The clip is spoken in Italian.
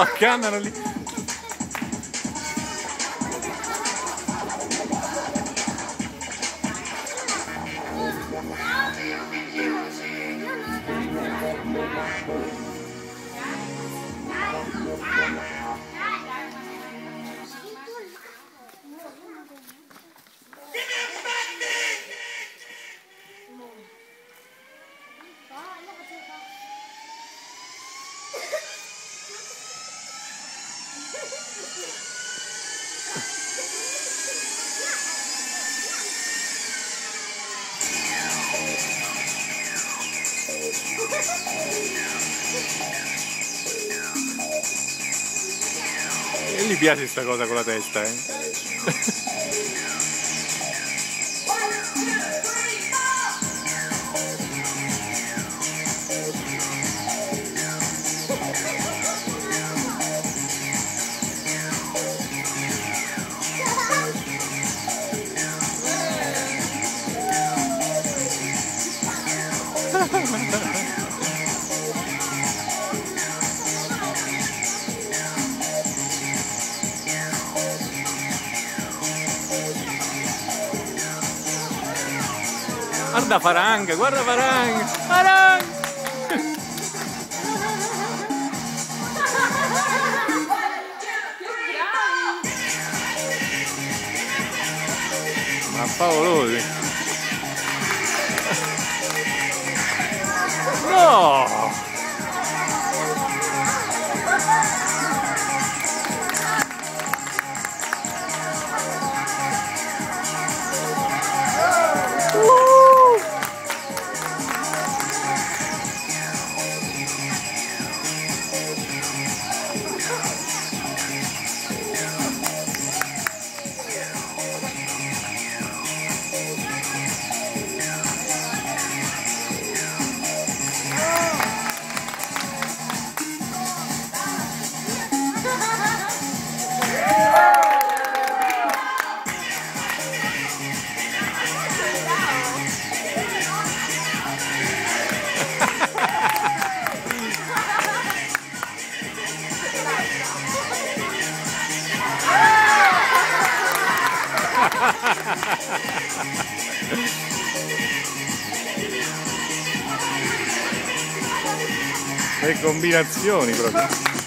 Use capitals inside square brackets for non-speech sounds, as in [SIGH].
lo accannano lì. E gli piace sta cosa con la testa, eh? [LAUGHS] Guarda Farang, guarda Farang! Farang! Ma favolosi! No! Le combinazioni proprio.